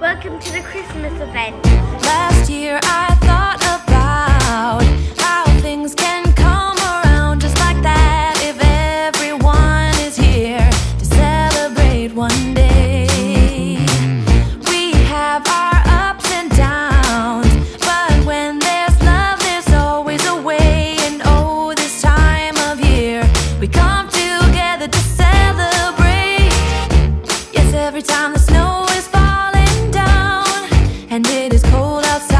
Welcome to the Christmas event. Last year I thought about how things can come around just like that if everyone is here to celebrate one cold outside,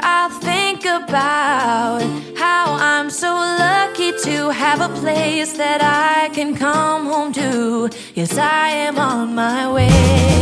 I'll think about how I'm so lucky to have a place that I can come home to. Yes, I am on my way.